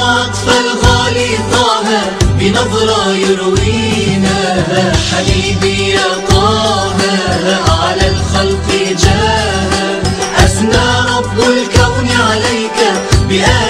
العطف الغالي طاهر بنظرة يروينا. حبيبي يا طاهر على الخلق جاهر. أسنى رب الكون عليك بآل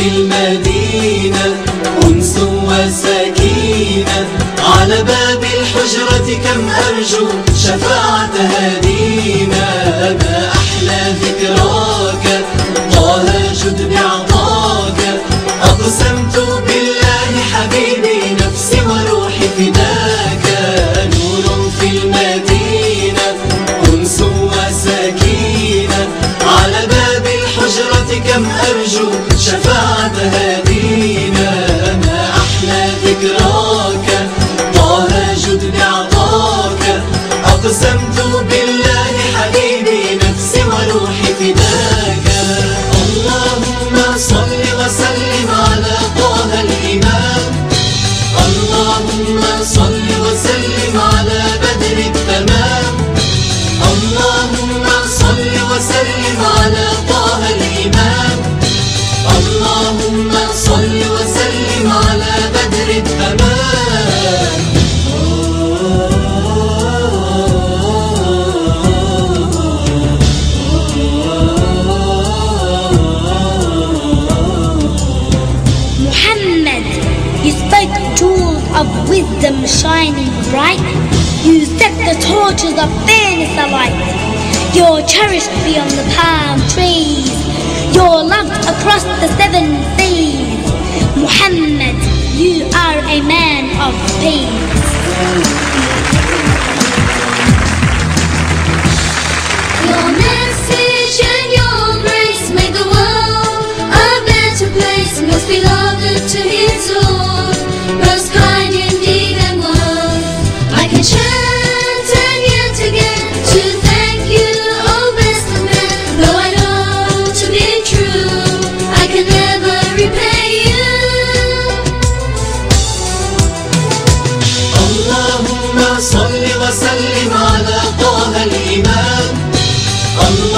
المدينة أنس وسكينة. على باب الحجرة كم أرجو شفاعة هدينا. ما أحلى في them shining bright. You set the torches of fairness alight. You're cherished beyond the palm trees. You're loved across the seven seas. Muhammad, you are a man of peace. Your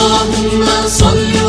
اللهم صل